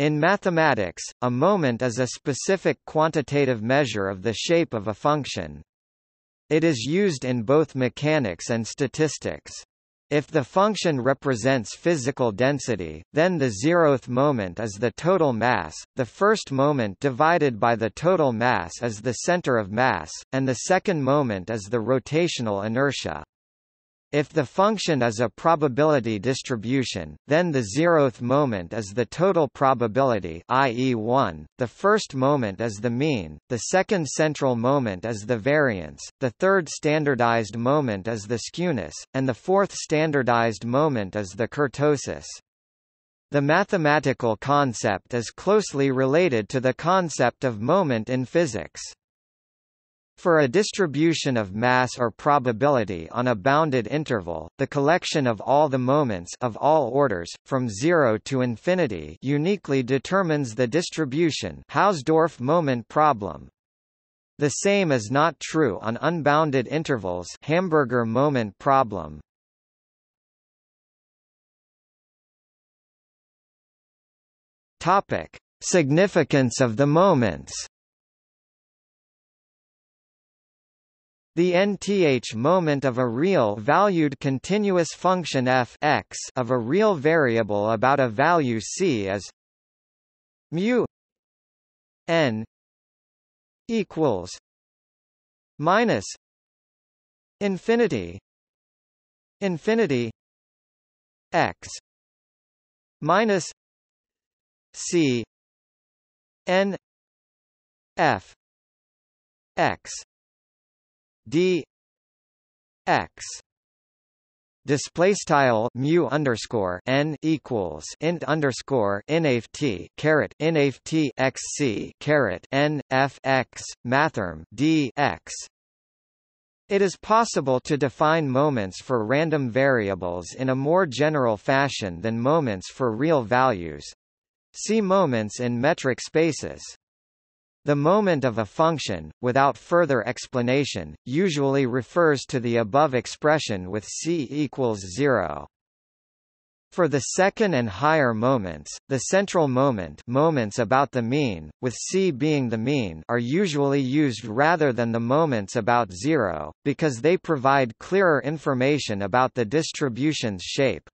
In mathematics, a moment is a specific quantitative measure of the shape of a function. It is used in both mechanics and statistics. If the function represents physical density, then the zeroth moment is the total mass, the first moment divided by the total mass is the center of mass, and the second moment is the rotational inertia. If the function is a probability distribution, then the zeroth moment is the total probability i.e. 1, the first moment is the mean, the second central moment is the variance, the third standardized moment is the skewness, and the fourth standardized moment is the kurtosis. The mathematical concept is closely related to the concept of moment in physics. For a distribution of mass or probability on a bounded interval, the collection of all the moments of all orders, from zero to infinity uniquely determines the distribution Hausdorff moment problem. The same is not true on unbounded intervals Hamburger moment problem. Topic. Significance of the moments The nth moment of a real valued continuous function f x of a real variable about a value c is mu n equals minus infinity infinity x minus c n f x d x display style mu underscore n equals int underscore nft caret nft xc caret n f x mathrm d x it is possible to define moments for random variables in a more general fashion than moments for real values. See moments in metric spaces. The moment of a function, without further explanation, usually refers to the above expression with c equals 0. For the second and higher moments, the central moment moments about the mean, with c being the mean are usually used rather than the moments about zero, because they provide clearer information about the distribution's shape.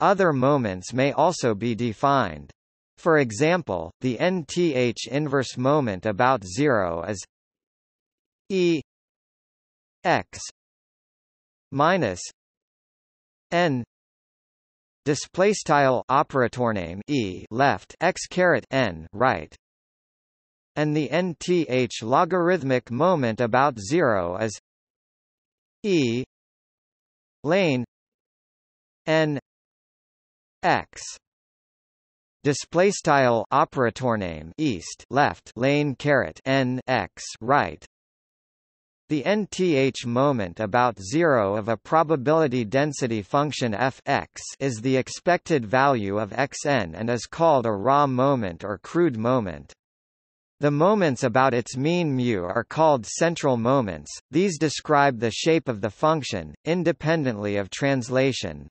Other moments may also be defined. For example, the nth inverse moment about zero is e x minus n display operator name e left x caret n right. And the nth logarithmic moment about 0 is e lane n x display style operator name east left lane caret n x right the nth moment about zero of a probability density function f x is the expected value of xn and is called a raw moment or crude moment. The moments about its mean mu are called central moments, these describe the shape of the function, independently of translation.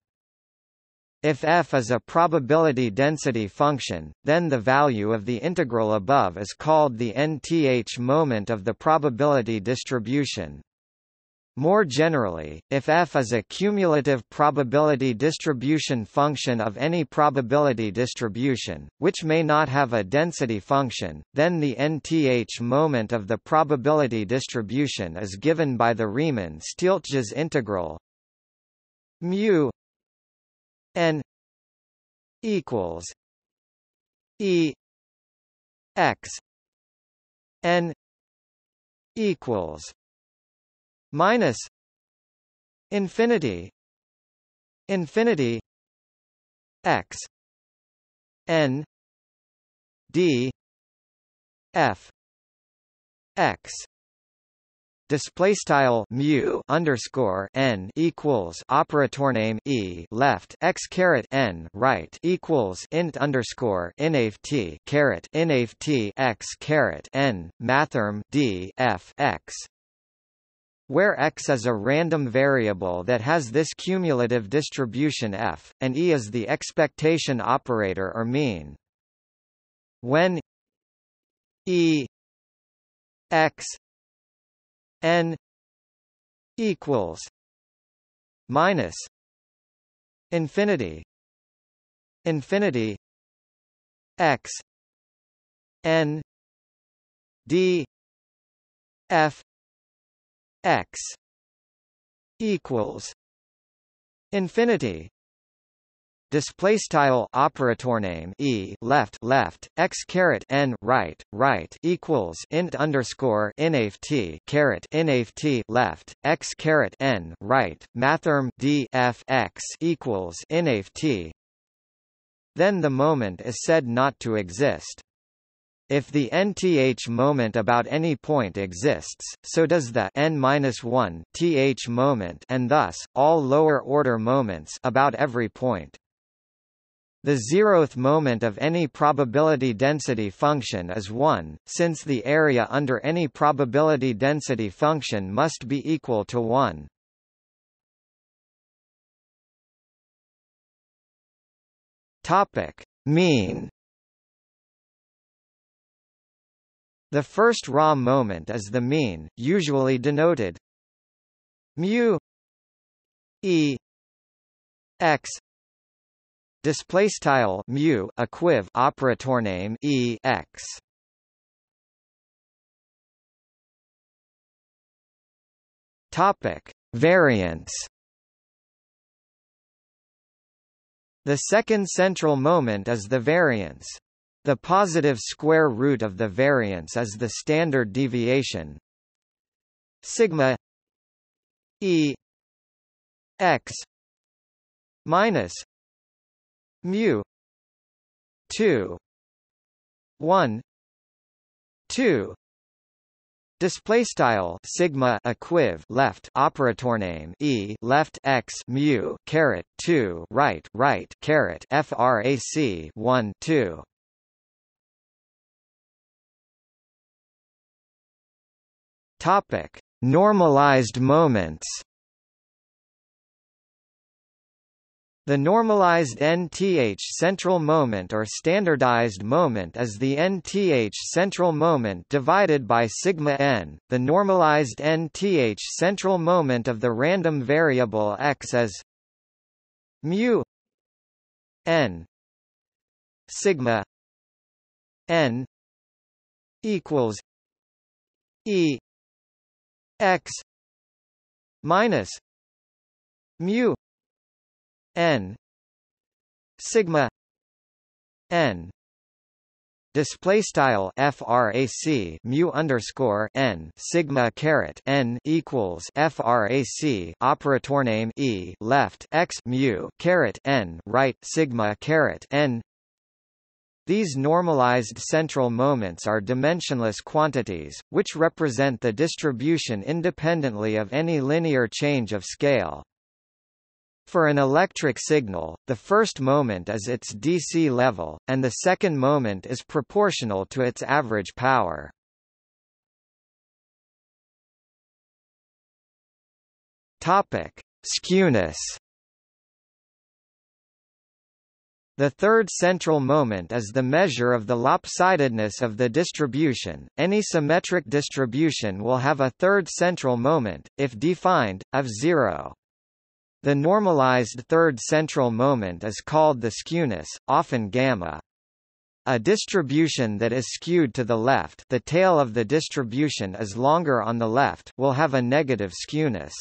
If f is a probability density function, then the value of the integral above is called the nth moment of the probability distribution. More generally, if f is a cumulative probability distribution function of any probability distribution, which may not have a density function, then the nth moment of the probability distribution is given by the Riemann-Stieltjes integral mu n equals e x n equals minus infinity infinity x n d f x display style mu underscore n equals operator name e left x caret n right equals int underscore nft caret nft x caret n mathrm d f x where x is a random variable that has this cumulative distribution f, and e is the expectation operator or mean. when e x n equals minus infinity infinity x n d f x equals infinity display style operator name e left left x caret n right right equals int underscore inft caret inft left x caret n right mathrm d f x equals inft then the moment is said not to exist if the nth moment about any point exists, so does the n-1 th moment and thus, all lower-order moments about every point. The zeroth moment of any probability density function is 1, since the area under any probability density function must be equal to 1. Topic: Mean The first raw moment is the mean, usually denoted mu e x display style mu equiv operator name e x. Topic variance the second central moment is the variance. The positive square root of the variance is the standard deviation. Sigma e x minus mu 2 1 2 Display style sigma equiv left operator name e left x mu caret 2 right right caret frac 1 2 Topic: Normalized moments. The normalized nth central moment or standardized moment is the nth central moment divided by sigma n. The normalized nth central moment of the random variable x is mu n sigma n equals e x minus mu n. Sigma. N. Display style frac mu underscore n sigma caret n equals frac operator name e left x mu caret n right sigma caret n. These normalized central moments are dimensionless quantities, which represent the distribution independently of any linear change of scale. For an electric signal, the first moment is its DC level, and the second moment is proportional to its average power. Topic: Skewness The third central moment is the measure of the lopsidedness of the distribution. Any symmetric distribution will have a third central moment, if defined, of zero. The normalized third central moment is called the skewness, often gamma. A distribution that is skewed to the left the tail of the distribution is longer on the left will have a negative skewness.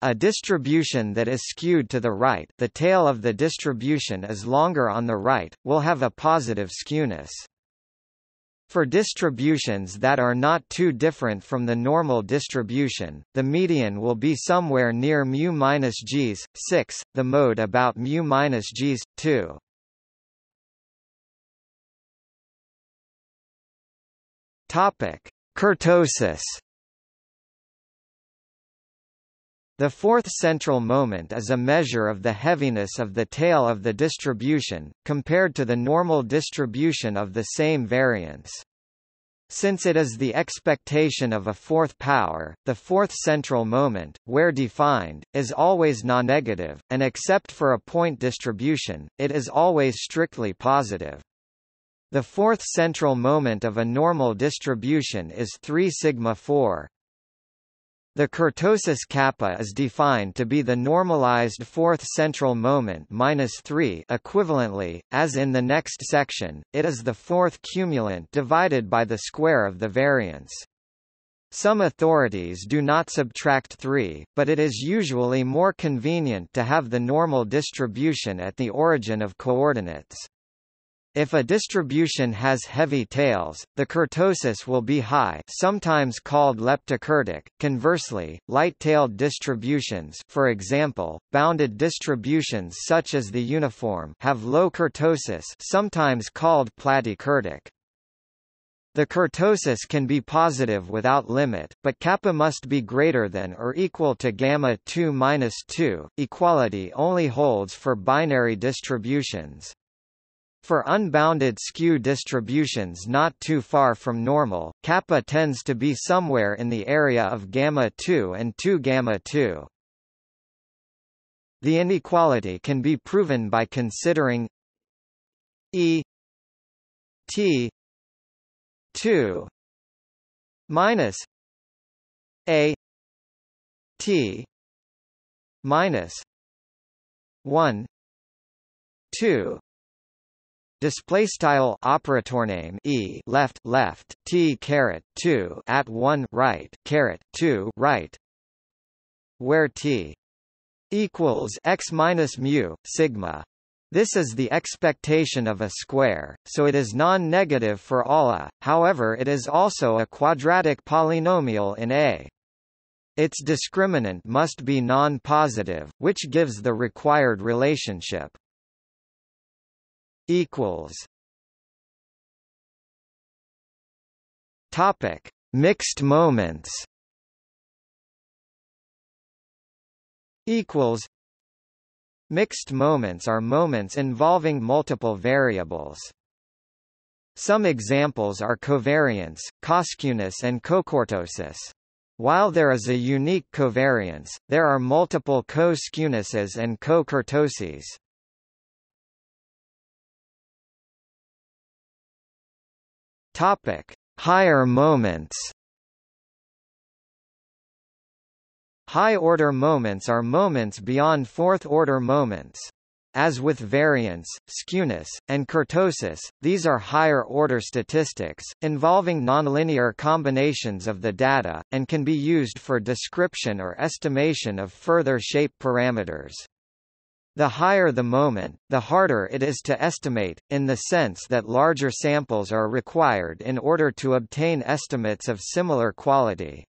A distribution that is skewed to the right the tail of the distribution is longer on the right, will have a positive skewness. For distributions that are not too different from the normal distribution, the median will be somewhere near mu minus g's 6, the mode about mu minus g's 2. Topic: Kurtosis The fourth central moment is a measure of the heaviness of the tail of the distribution, compared to the normal distribution of the same variance. Since it is the expectation of a fourth power, the fourth central moment, where defined, is always non-negative, and except for a point distribution, it is always strictly positive. The fourth central moment of a normal distribution is 3 sigma 4. The kurtosis kappa is defined to be the normalized fourth central moment minus 3 equivalently, as in the next section, it is the fourth cumulant divided by the square of the variance. Some authorities do not subtract 3, but it is usually more convenient to have the normal distribution at the origin of coordinates. If a distribution has heavy tails, the kurtosis will be high sometimes called leptokurtic. Conversely, light-tailed distributions for example, bounded distributions such as the uniform have low kurtosis sometimes called platykurtic. The kurtosis can be positive without limit, but kappa must be greater than or equal to gamma 2 minus 2. Equality only holds for binary distributions. For unbounded skew distributions not too far from normal, kappa tends to be somewhere in the area of gamma 2 and 2 gamma 2. The inequality can be proven by considering E T 2 minus A T minus 1 2 Display style operator name e left left t caret two at one right caret two right, where t equals x minus mu sigma. This is the expectation of a square, so it is non-negative for all a. However, it is also a quadratic polynomial in A. Its discriminant must be non-positive, which gives the required relationship equals Topic: Mixed moments. Equals. Mixed moments are moments involving multiple variables. Some examples are covariance, coskewness and cokurtosis. While there is a unique covariance, there are multiple co-skewnesses and co-kurtoses. Topic: Higher moments. High-order moments are moments beyond fourth-order moments. As with variance, skewness, and kurtosis, these are higher-order statistics, involving nonlinear combinations of the data, and can be used for description or estimation of further shape parameters. The higher the moment, the harder it is to estimate, in the sense that larger samples are required in order to obtain estimates of similar quality.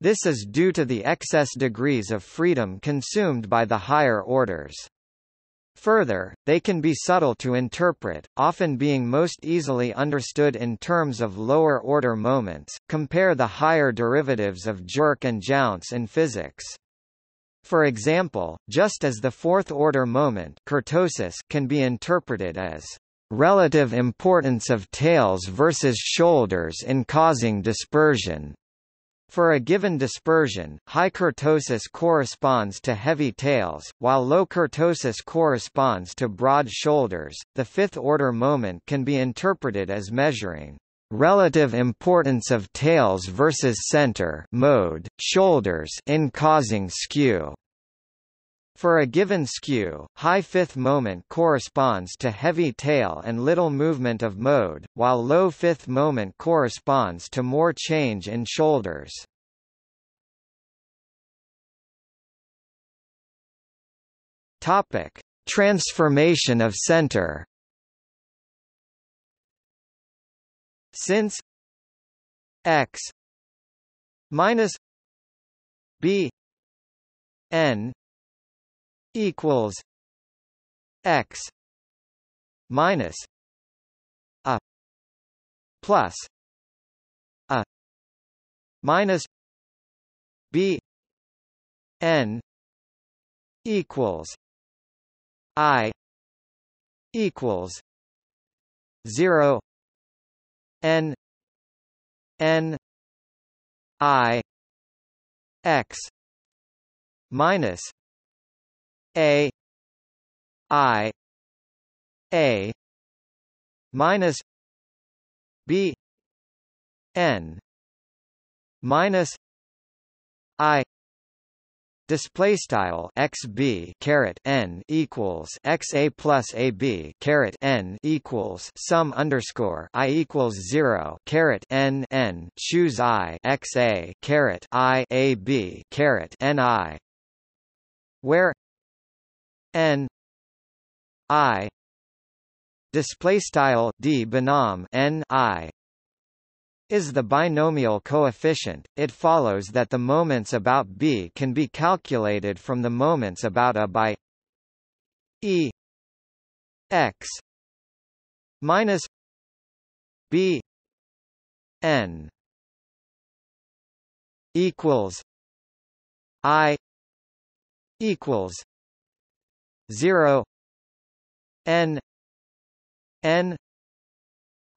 This is due to the excess degrees of freedom consumed by the higher orders. Further, they can be subtle to interpret, often being most easily understood in terms of lower-order moments. Compare the higher derivatives of jerk and jounce in physics. For example, just as the fourth-order moment kurtosis can be interpreted as relative importance of tails versus shoulders in causing dispersion. For a given dispersion, high kurtosis corresponds to heavy tails, while low kurtosis corresponds to broad shoulders. The fifth-order moment can be interpreted as measuring relative importance of tails versus center mode, shoulders in causing skew. For a given skew, high fifth moment corresponds to heavy tail and little movement of mode, while low fifth moment corresponds to more change in shoulders. Topic: Transformation of center. Since x minus b n equals x minus a plus a minus b n equals i equals 0 n n i x minus a i a minus b n minus i display style xb caret n equals xa plus ab caret n equals sum underscore i equals zero caret n n. Choose i xa caret i ab caret n i. Where n i display style d binom n i is the binomial coefficient, it follows that the moments about B can be calculated from the moments about A by E x minus B n equals I equals zero n n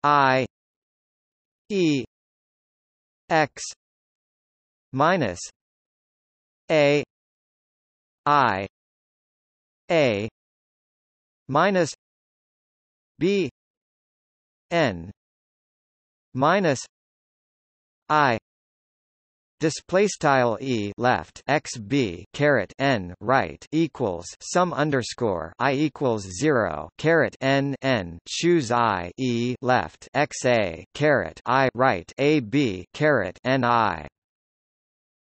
I E x minus a i a minus b n minus i Display style e left x b caret n right equals sum underscore i equals zero caret n n choose i e left x a caret i right a b caret n i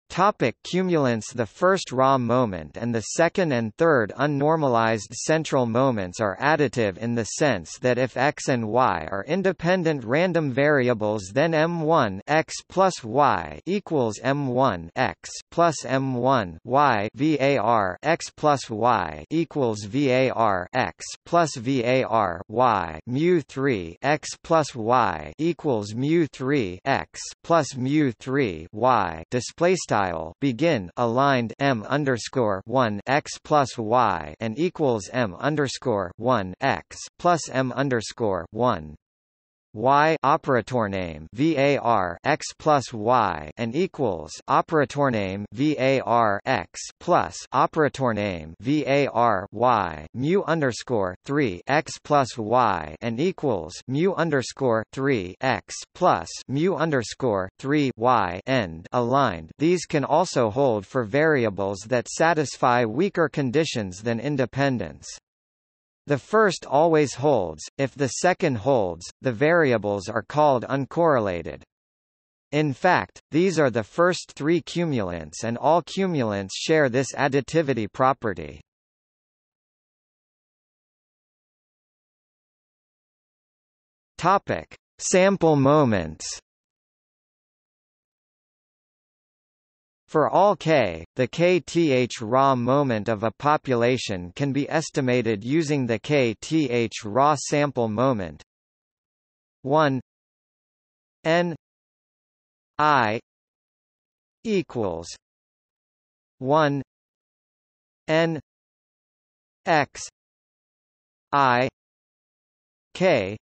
Topic cumulants The first raw moment and the second and third unnormalized central moments are additive in the sense that if x and y are independent random variables then m1 x plus y equals m1 x plus m1 y var x plus y equals var x plus var y mu 3 x plus y equals mu 3 x plus mu 3 y. Display style begin aligned m underscore one x plus y and equals m underscore one x plus m underscore one y operator name var x plus y and equals operator name var x plus operator name var y mu underscore 3 x plus y and equals mu underscore 3 x plus mu underscore 3 y. End. Aligned. These can also hold for variables that satisfy weaker conditions than independence the first always holds, if the second holds, the variables are called uncorrelated. In fact, these are the first three cumulants and all cumulants share this additivity property. Topic: Sample moments. For all k, the kth raw moment of a population can be estimated using the kth raw sample moment. 1 n i equals 1 n x i k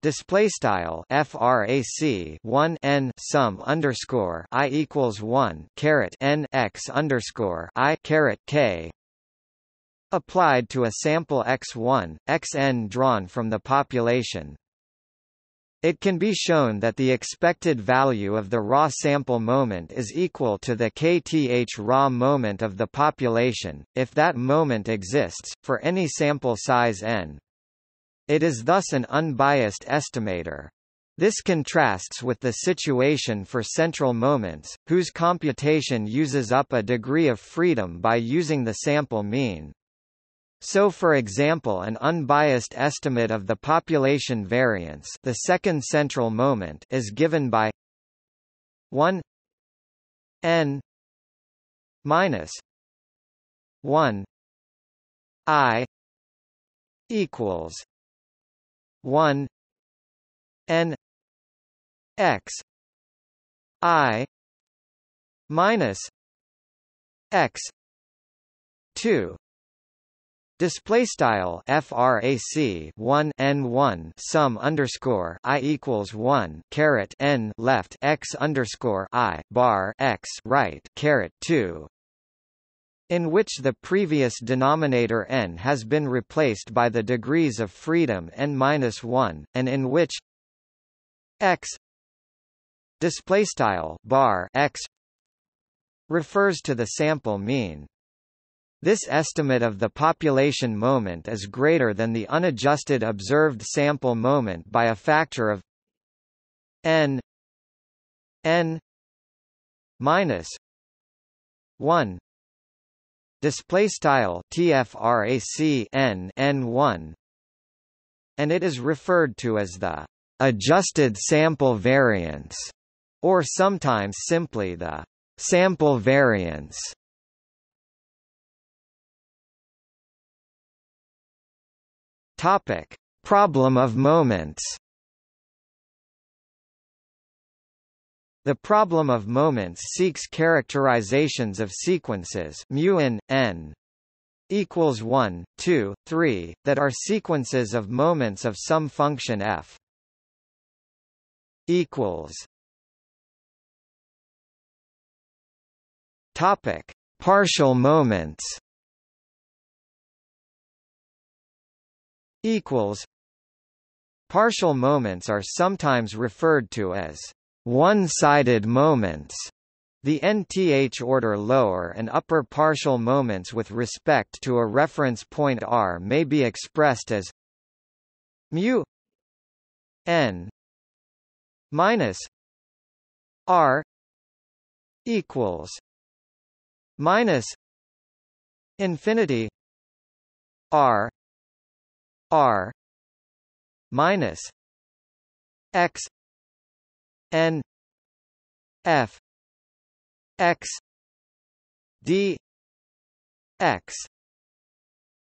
Display style frac 1 n sum underscore i equals 1 caret n x underscore i caret k applied to a sample x1 xn drawn from the population. It can be shown that the expected value of the raw sample moment is equal to the kth raw moment of the population, if that moment exists, for any sample size n. It is thus an unbiased estimator. This contrasts with the situation for central moments, whose computation uses up a degree of freedom by using the sample mean. So for example an unbiased estimate of the population variance the second central moment is given by 1 n minus 1 i equals 1 n x i minus x 2 Display style frac 1 n 1 sum underscore i equals 1 caret n left x underscore i bar x right caret 2 in which the previous denominator n has been replaced by the degrees of freedom n-1, and in which x displaystyle bar x refers to the sample mean. This estimate of the population moment is greater than the unadjusted observed sample moment by a factor of n n minus 1 display style tfrac n n1 and it is referred to as the adjusted sample variance or sometimes simply the sample variance. Topic problem of moments The problem of moments seeks characterizations of sequences mu in, n equals 1, 2, 3, that are sequences of moments of some function f equals Topic: Partial moments. Equals. Partial moments are sometimes referred to as one-sided moments. The nth order lower and upper partial moments with respect to a reference point r may be expressed as mu n minus r equals minus infinity r r minus x n f x d x.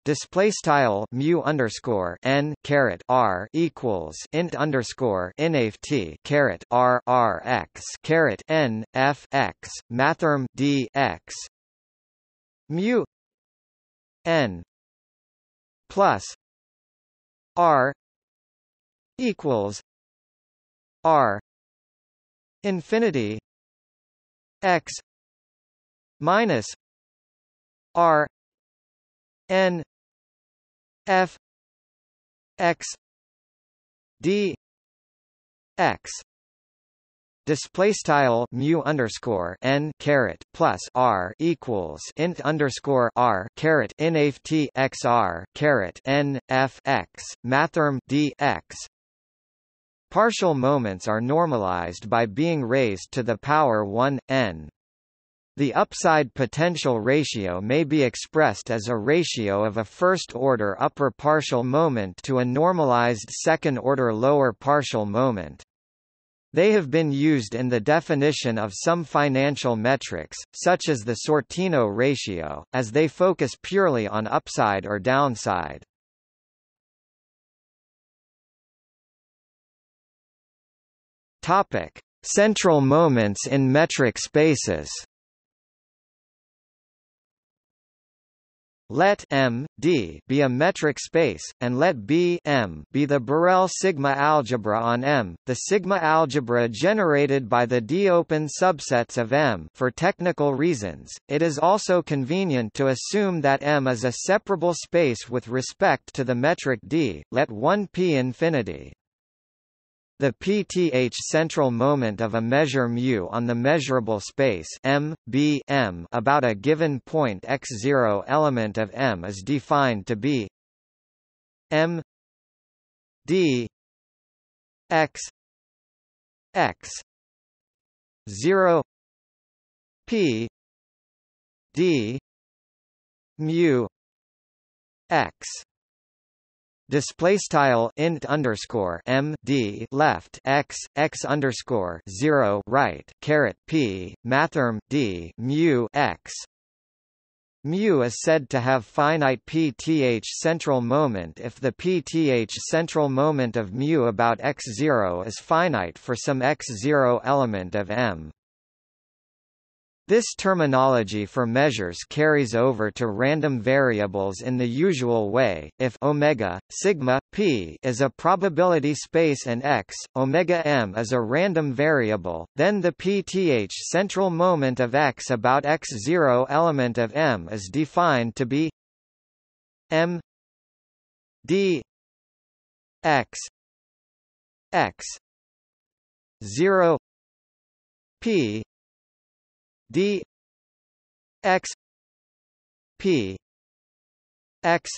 Display style mu underscore n caret r equals int underscore inaf t caret r r x caret n f x mathrm d x. Mu n plus r equals r infinity x minus r n f x d x. Display style mu underscore n caret plus r equals int underscore r caret inaf t x r caret n f x mathrm d x Partial moments are normalized by being raised to the power 1, n. The upside potential ratio may be expressed as a ratio of a first-order upper partial moment to a normalized second-order lower partial moment. They have been used in the definition of some financial metrics, such as the Sortino ratio, as they focus purely on upside or downside. Topic: Central moments in metric spaces. Let M D be a metric space, and let B M be the Borel sigma algebra on M, the sigma algebra generated by the D-open subsets of M. For technical reasons, it is also convenient to assume that M is a separable space with respect to the metric D. Let 1 P infinity the pth central moment of a measure mu on the measurable space M, B M about a given point x0 element of M is defined to be M D x x 0 P D mu x display style int underscore m d left x x underscore zero right caret p mathrm d mu x. Mu is said to have finite pth central moment if the pth central moment of mu about x0 is finite for some x0 element of m This terminology for measures carries over to random variables in the usual way. If omega sigma p is a probability space and x omega m is a random variable, then the pth central moment of x about x0 element of m is defined to be m d x x 0 p d x p x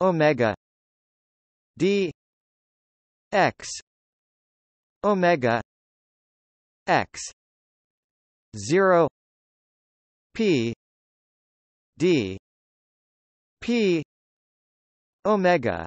omega d x omega x 0 p d p omega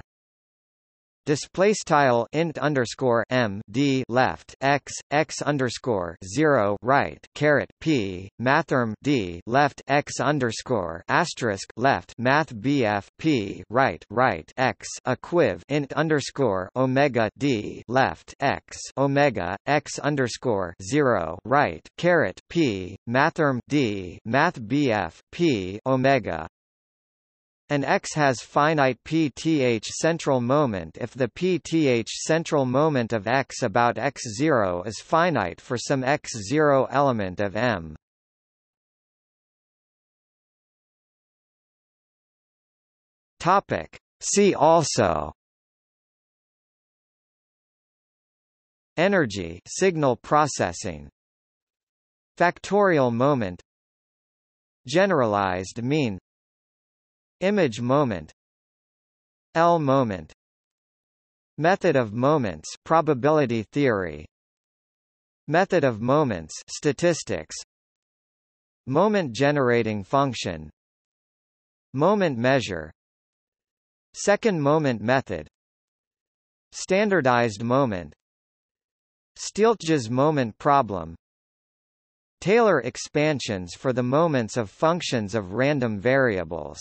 display style int underscore m d left x x underscore zero right caret p mathrm d left x underscore asterisk left math bf p right right x equiv int underscore omega d left x omega x underscore zero right caret p mathrm d math bf p omega an X has finite pth central moment if the pth central moment of X about x0 is finite for some x0 element of M. Topic. See also Energy signal processing Factorial moment Generalized mean Image moment L moment Method of moments probability theory Method of moments statistics Moment generating function Moment measure Second moment method Standardized moment Stieltjes moment problem Taylor expansions for the moments of functions of random variables